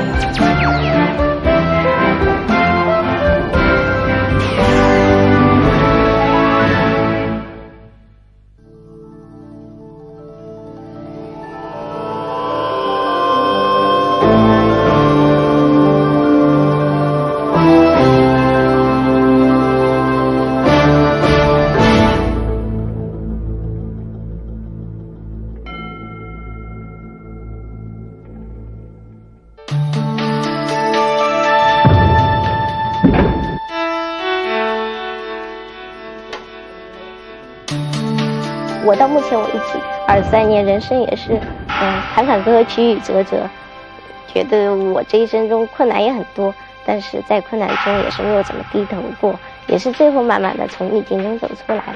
我到目前为止，二三年人生也是，嗯，坎坎坷坷，曲曲折折，觉得我这一生中困难也很多，但是在困难中也是没有怎么低头过，也是最后慢慢的从逆境中走出来了。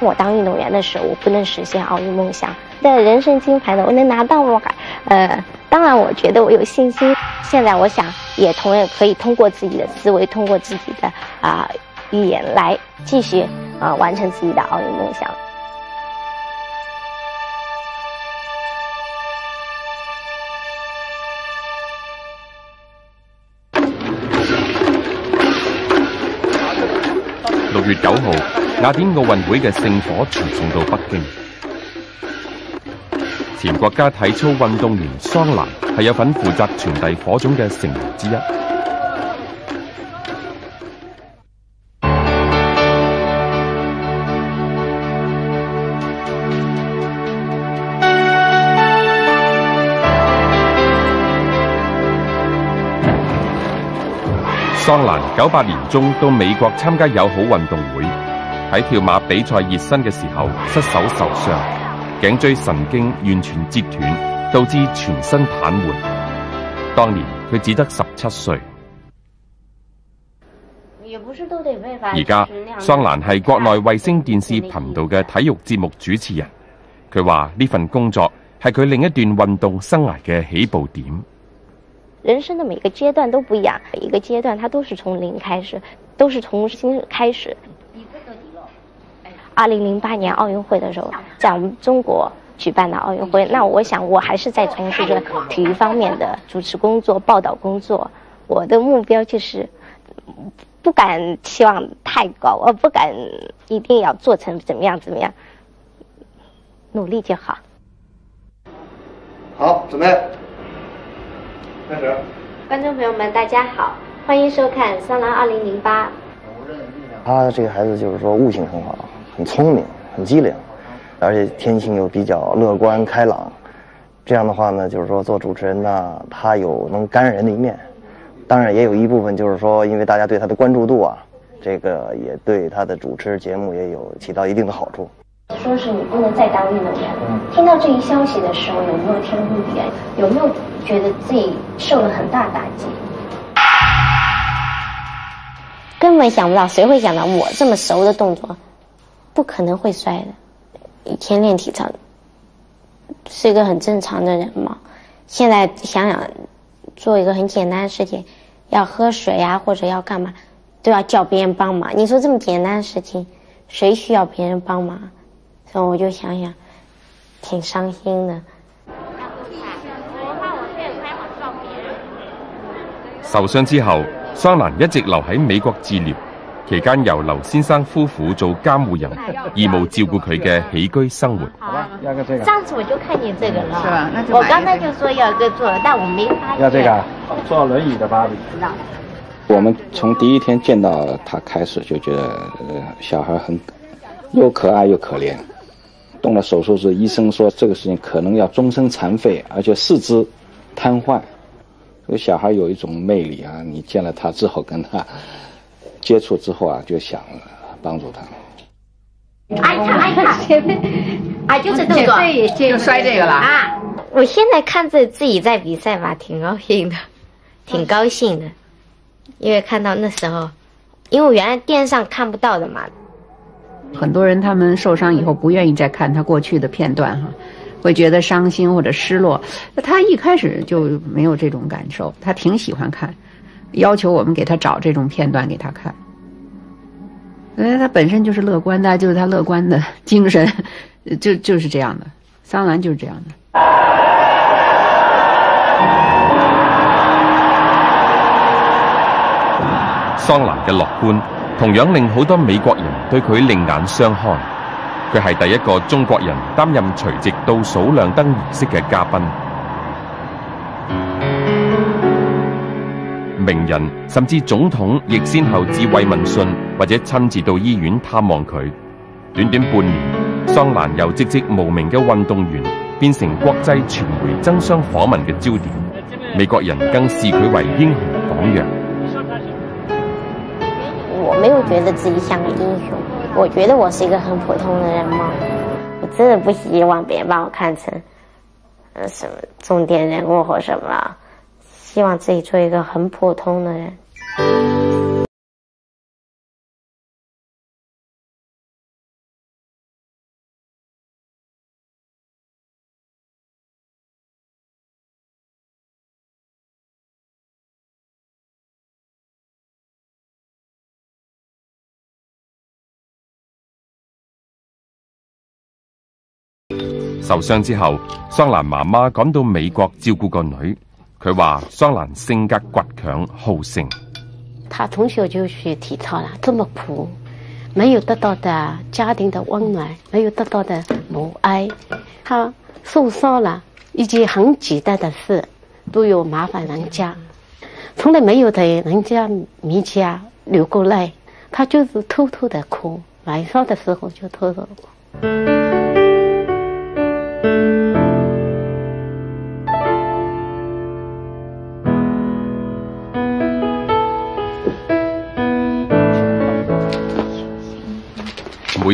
我当运动员的时候，我不能实现奥运梦想，在人生金牌的我能拿到吗？呃，当然我觉得我有信心。现在我想也同样可以通过自己的思维，通过自己的啊语言来继续。啊，完成自己的奥运梦想。六月九号，雅典奥运会嘅圣火传送到北京。前国家体操运动员桑兰系有份负责传递火种嘅成员之一。桑兰九八年中到美国参加友好运动会，喺跳马比赛热身嘅时候失手受伤，颈椎神经完全折断，导致全身瘫痪。当年佢只得十七岁。而家桑兰系国内卫星电视频道嘅体育节目主持人，佢话呢份工作系佢另一段运动生涯嘅起步点。人生的每个阶段都不一样，每一个阶段它都是从零开始，都是重新开始。二零零八年奥运会的时候，在我们中国举办的奥运会，那我想我还是在从事着体育方面的主持工作、报道工作。我的目标就是不敢期望太高，我不敢一定要做成怎么样怎么样，努力就好。好，准备。观众朋友们，大家好，欢迎收看《三郎二零零八》。他这个孩子就是说悟性很好，很聪明，很机灵，而且天性又比较乐观开朗。这样的话呢，就是说做主持人呢，他有能感染人的一面。当然，也有一部分就是说，因为大家对他的关注度啊，这个也对他的主持节目也有起到一定的好处。说是你不能再当运动员了。听到这一消息的时候，有没有天昏地暗？有没有觉得自己受了很大打击？根本想不到，谁会想到我这么熟的动作，不可能会摔的。以前练体操，是一个很正常的人嘛。现在想想，做一个很简单的事情，要喝水啊，或者要干嘛，都要叫别人帮忙。你说这么简单的事情，谁需要别人帮忙？所以我就想想，挺伤心的。受伤之后，桑兰一直留喺美国治疗，期间由刘先生夫妇做监护人，义务照顾佢嘅起居生活。上次我就看见这个了，是吧？我刚才就说要个坐，但我没发现。要这个坐轮椅的芭比。我们从第一天见到他开始就觉得，呃，小孩很又可爱又可怜。动了手术时，医生说这个事情可能要终身残废，而且四肢瘫痪。这小孩有一种魅力啊！你见了他之后，跟他接触之后啊，就想帮助他。哎呀哎呀，啊，就是动作，就摔这个了啊！我现在看着自己在比赛吧，挺高兴的，挺高兴的，因为看到那时候，因为我原来电视上看不到的嘛。很多人他们受伤以后不愿意再看他过去的片段哈，会觉得伤心或者失落。他一开始就没有这种感受，他挺喜欢看，要求我们给他找这种片段给他看。因为他本身就是乐观的，就是他乐观的精神，就就是这样的。桑兰就是这样的。桑蘭嘅樂觀，同樣令好多美國人對佢另眼相看。佢係第一個中國人擔任除夕倒數亮燈儀式嘅嘉賓。名人甚至總統亦先後致慰問信或者親自到醫院探望佢。短短半年，桑蘭由籍籍無名嘅運動員變成國際傳媒爭相訪問嘅焦點，美國人更視佢為英雄榜樣。我没有覺得自己像个英雄，我觉得我是一个很普通的人吗。我真的不希望别人把我看成，呃，什么重点人物或什么。希望自己做一个很普通的人。受伤之後，桑蘭媽媽趕到美國照顧個女。佢話桑蘭性格倔強好勝，他從小就學體操啦，這麼苦，沒有得到的家庭的溫暖，沒有得到的母愛，他受傷了，一件很簡單的事都有麻煩人家，從來沒有在人家面前流過淚，他就是偷偷的哭，晚上的時候就偷偷哭。每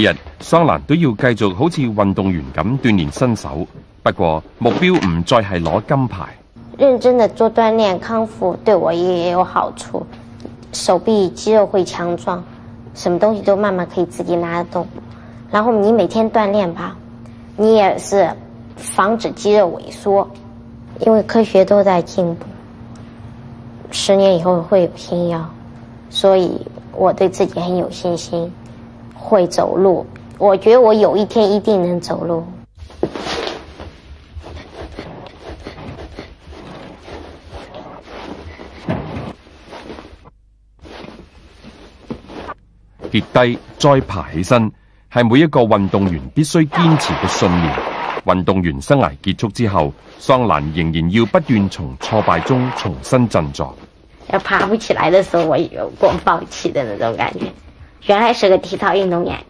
日桑蘭都要繼續好似運動員咁鍛煉身手，不過目標唔再係攞金牌。認真的做鍛煉康復對我也有好處，手臂肌肉會強壯，什麼東西都慢慢可以自己拿得動。然後你每天鍛煉吧，你也是防止肌肉萎縮，因為科學都在進步，十年以後會有新药，所以我對自己很有信心。會走路，我覺得我有一天一定能走路。跌低再爬起身，系每一个运动员必须坚持嘅信念。运动员生涯结束之后，桑兰仍然要不断从挫败中重新振作。要爬不起来的时候，我有過放棄的那种感觉。原来是个体操运动员，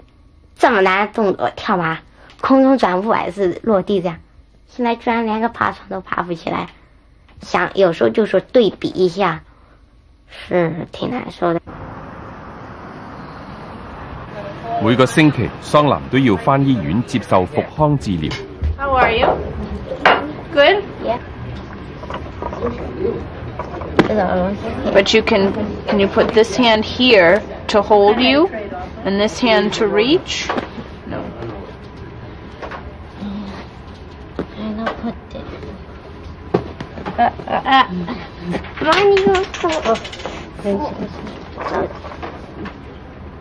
这么难的動作跳馬，空中轉不還是落地这样，现在居然连个爬床都爬不起来，想有时候就说对比一下，是挺难受的。每个星期，桑兰都要返医院接受复康治疗。How are you? Good. Yeah. But you can can you put this hand here to hold you, and this hand to reach? No. I know put it. Uh, uh, uh. Mommy, you oh.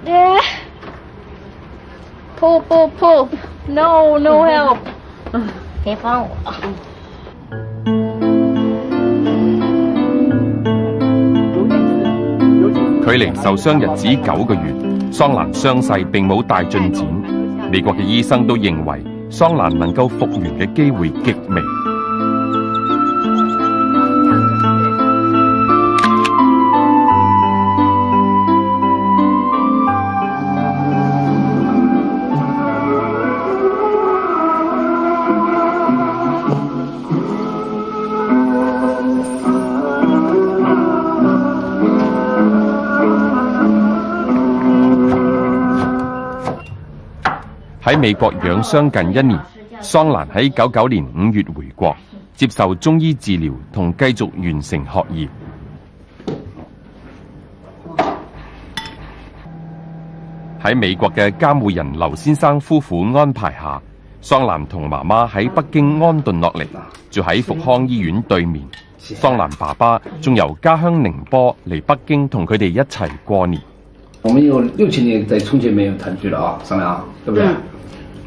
Yeah. Pull, pull, pull. No, no help. 別幫我。距離受傷日子九個月，桑蘭傷勢並冇大進展。美國嘅醫生都認為桑蘭能夠復原嘅機會極微。喺美國養傷近一年，桑蘭喺九九年五月回國，接受中醫治療同繼續完成學業。喺美國嘅監護人劉先生夫婦安排下，桑蘭同媽媽喺北京安頓落嚟，住喺復康醫院對面。桑蘭爸爸仲由家鄉寧波嚟北京同佢哋一齊過年。我们有六七年在春节没有团聚了啊商量啊对不对？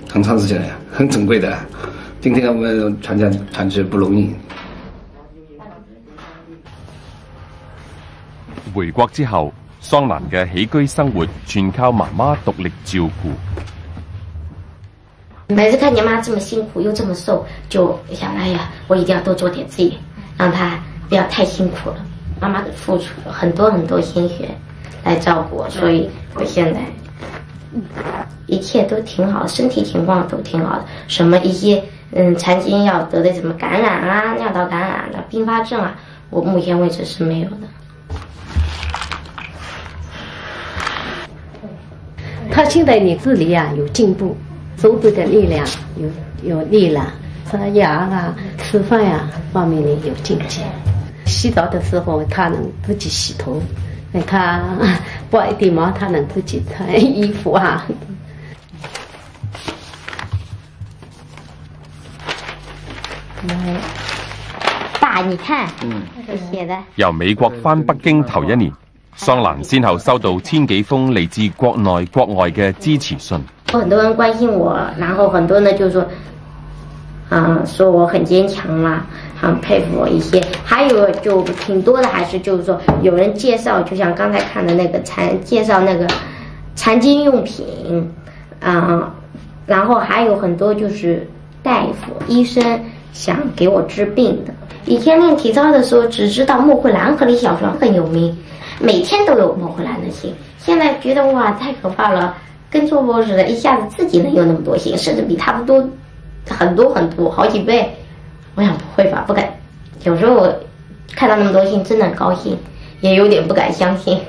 很长时间了 很珍贵的。今天我们全家团聚不容易。回国之后桑兰的起居生活全靠妈妈独立照顾。每次看你妈这么辛苦又这么瘦就想哎呀我一定要多做点自己让她不要太辛苦了妈妈的付出很多很多心血。來照顾我，所以我现在一切都挺好，身体情况都挺好的。什么一些嗯残疾要得的什么感染啊、尿道感染的并发症啊，我目前为止是没有的。他现在你自理啊有进步，手指的力量有有力了，刷牙啊、吃饭呀、啊、方面呢有境界。洗澡的时候他能自己洗頭，他不一地毛他能自己穿衣服啊。爸，你看，嗯，寫的。由美國翻北京頭一年，桑蘭先後收到千幾封嚟自國內國外嘅支持信。很多人關心我，然後很多人就說，啊，说我很坚强啦，很佩服我一些。还有就挺多的，还是就是说有人介绍，就像刚才看的那个残介绍那个，残疾用品，啊，然后还有很多就是大夫医生想给我治病的。以前练体操的时候，只知道莫慧兰和李小双很有名，每天都有莫慧兰的信。现在觉得哇，太可怕了，跟做梦似的，一下子自己能有那么多信，甚至比他们多很多很多，好几倍。我想不会吧，不敢。有时候我看到那么多信，真的很高兴，也有点不敢相信。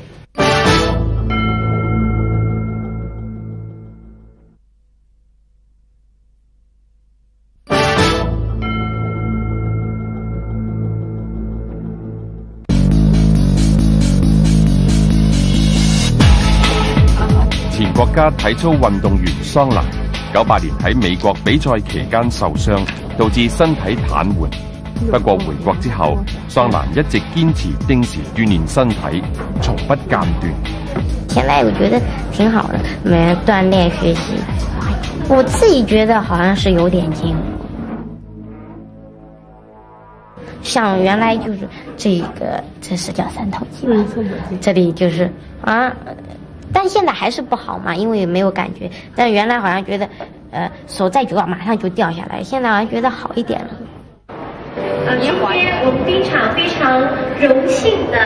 前国家体操运动员桑兰，九八年喺美國比賽期間受傷，導致身體癱瘓。不過回國之後，桑蘭一直堅持定時鍛煉身體，從不間斷。現在我覺得挺好的，每天鍛煉學習，我自己覺得好像是有點進步。像原來就是這個，這是叫三頭肌吧？這裡就是啊。但现在还是不好嘛，因为没有感觉。但原来好像觉得，呃，手再举高马上就掉下来，现在好像觉得好一点了。今天我们非常非常荣幸的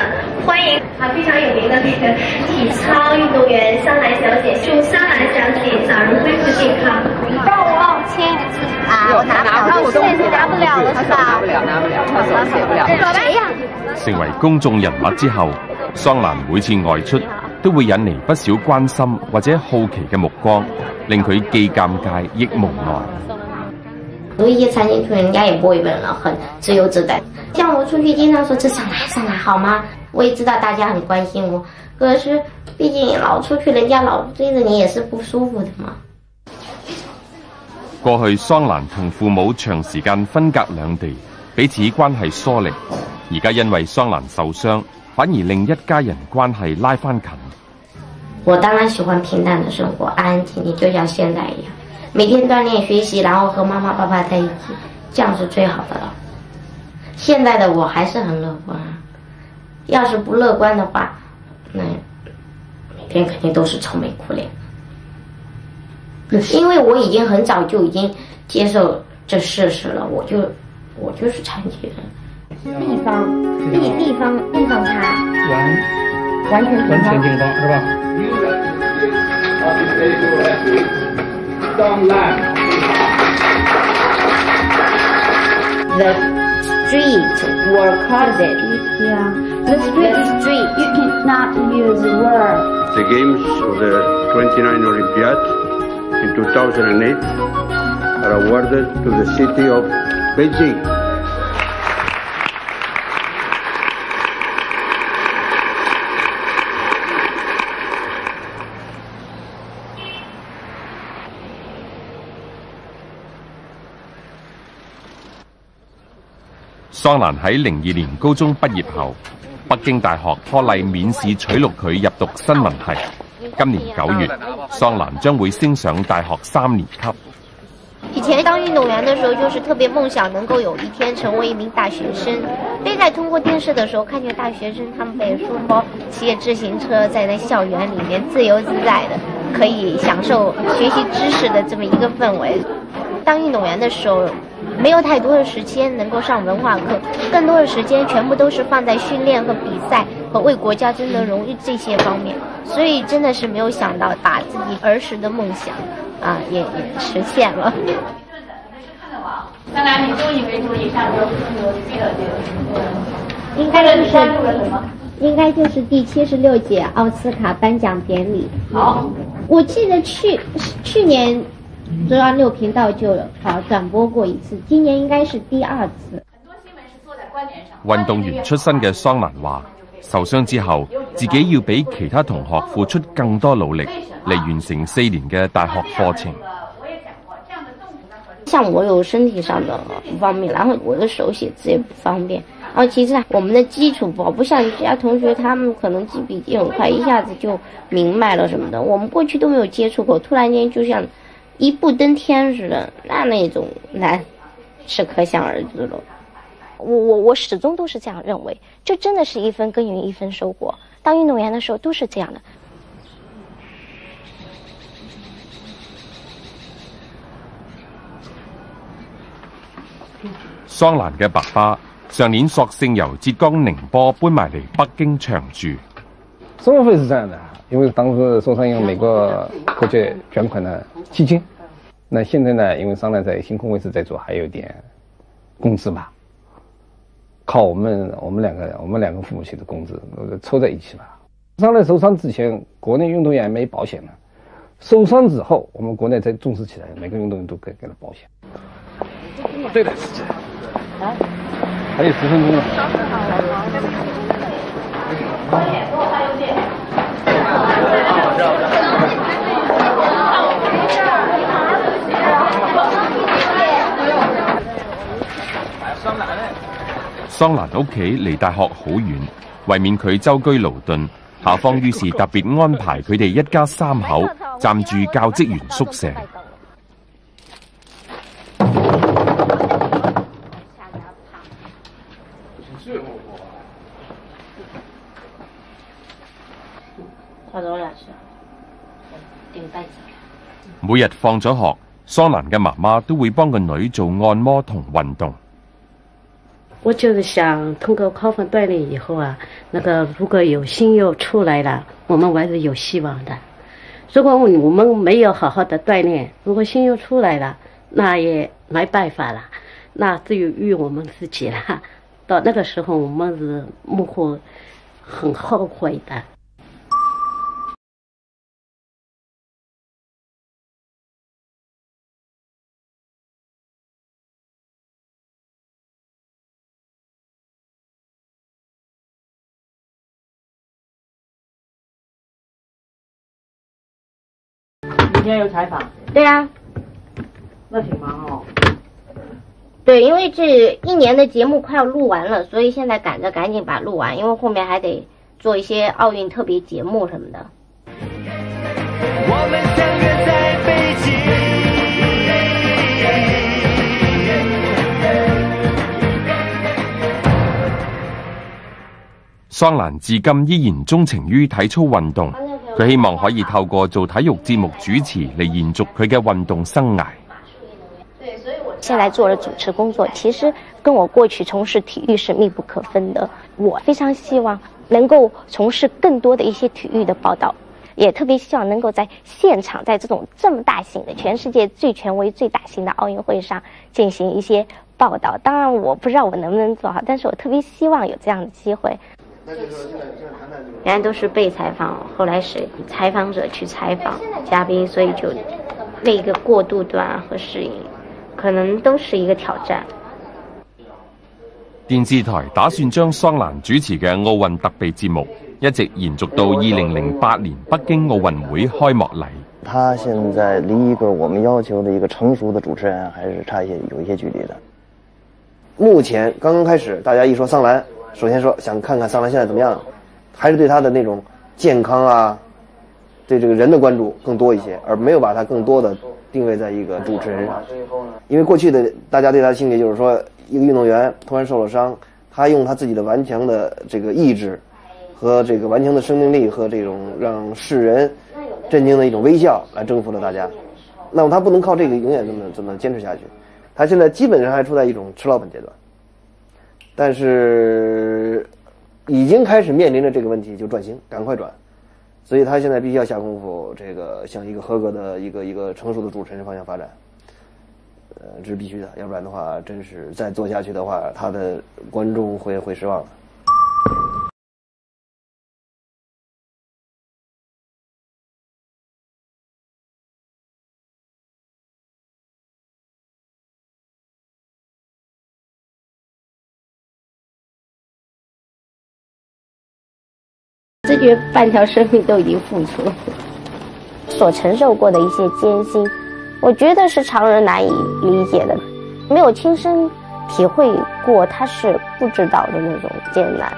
欢迎啊非常有名的那个体操运动员桑兰小姐，祝桑兰小姐早日恢复健康。讓我幫我簽一個字啊，我拿不了，我现在拿不了了是吧？拿不了，拿不了，他手寫不了。谁呀？成为公众人物之後，桑蘭每次外出。都會引嚟不少關心或者好奇嘅目光，令佢既尷尬亦無奈。有一些殘疾人，人家也不會問了，很自由自在。像我出去，經常說這上來上來好嗎？我也知道大家很關心我，可是畢竟老出去，人家老追着你也是不舒服的嘛。過去桑蘭同父母長時間分隔兩地，彼此關係疏離。而家因為桑蘭受傷，反而令一家人关系拉翻近。我当然喜欢平淡的生活，安安静静，就像现在一样，每天锻炼、学习，然后和妈妈爸爸在一起，这样是最好的了。现在的我还是很乐观，要是不乐观的话，那每天肯定都是愁眉苦脸。因为我已经很早就已经接受这事实了，我就我就是残疾人。地方地地方地方差，完完全完全健康是吧？The street were crowded. Yeah. The street. The street. You cannot use the word. The games of the 29 Olympiad in 2008 are awarded to the city of Beijing. 桑蘭喺零二年高中畢業後，北京大學破例免試取錄佢入讀新聞系。今年九月，桑蘭將會升上大學三年級。以前当运动员的时候，就是特别梦想能够有一天成为一名大学生。所以在通过电视的时候，看见大学生他们背书包、骑自行车，在那校园里面自由自在的，可以享受学习知识的这么一个氛围。当运动员的时候，没有太多的时间能够上文化课，更多的时间全部都是放在训练和比赛和为国家争得荣誉这些方面。所以真的是没有想到，把自己儿时的梦想。啊，也也实现了。看来，你终以为主以上就有这个这个，应该是什么？应该就是第七十六届奥斯卡颁奖典礼。好，我记得去去年中央六频道就啊转播过一次，今年应该是第二次。很多新闻是坐在观点上。运动员出身嘅桑兰话，受伤之后，自己要比其他同学付出更多努力。嚟完成四年嘅大学课程。像我有身体上的不方便，然后我的手写字也不方便。然后其实我们的基础不好，不像其他同学，他们可能记笔记很快，一下子就明白了什么的。我们过去都没有接触过，突然间就像一步登天似的，那那种难是可想而知了。我我我始终都是这样认为，就真的是一分耕耘一分收获。当运动员的时候都是这样的。桑兰嘅爸爸上年索性由浙江宁波搬埋嚟北京长住。生活费是这样的，因为当时手上有美国国家捐款的基金。那现在呢，因为商量在星空卫视在做，还有点工资吧，靠我们我们两个我们两个父母亲的工资凑在一起吧。商量受伤之前，国内运动员没保险呢；受伤之后，我们国内才重视起来，每个运动员都给给了保险。对的，是这样。还有十分钟了。桑兰屋企离大学好远，为免佢周居劳顿，校方于是特别安排佢哋一家三口暂住教职员宿舍。每日放咗学，桑兰嘅妈妈都会帮个女做按摩同运动。我就是想通过康复锻炼以后啊，那个如果有新肉出来了，我们还是有希望的。如果我们没有好好的锻炼，如果新肉出来了，那也没办法了，那只有于我们自己了。到那个时候，我们是幕后很后悔的。今天有采访？对啊，那挺忙哦。对，因为这一年的节目快要录完了，所以现在赶着赶紧把录完，因为后面还得做一些奥运特别节目什么的。我们相约在北京。桑兰至今依然钟情于体操运动。佢希望可以透过做体育节目主持嚟延续佢嘅运动生涯。对，所以我现在做了主持工作，其实跟我过去从事体育是密不可分的。我非常希望能够从事更多的一些体育的报道，也特别希望能够在现场，在这种这么大型的全世界最权威、最大型的奥运会上进行一些报道。当然，我不知道我能不能做好，但是我特别希望有这样的原来都是被采访，后来是采访者去采访嘉宾，所以就那个过渡段和适应，可能都是一个挑战。电视台打算将桑兰主持嘅奥运特备节目，一直延续到二零零八年北京奥运会开幕礼。他现在离一个我们要求的一个成熟的主持人还是差一些，有一些距离的。目前刚刚开始，大家一说桑兰。首先说，想看看桑兰现在怎么样，还是对他的那种健康啊，对这个人的关注更多一些，而没有把他更多的定位在一个主持人上。因为过去的大家对他的心理就是说，一个运动员突然受了伤，他用他自己的顽强的这个意志和这个顽强的生命力和这种让世人震惊的一种微笑来征服了大家。那么他不能靠这个永远这么这么坚持下去，他现在基本上还处在一种吃老本阶段，但是已经开始面临着这个问题，就转型，赶快转，所以他现在必须要下功夫，这个向一个合格的一个一个成熟的主持人方向发展，呃，这是必须的，要不然的话，真是再做下去的话，他的观众会会失望的。自觉半条生命都已经付出了，所承受过的一些艰辛，我觉得是常人难以理解的，没有亲身体会过，他是不知道的那种艰难。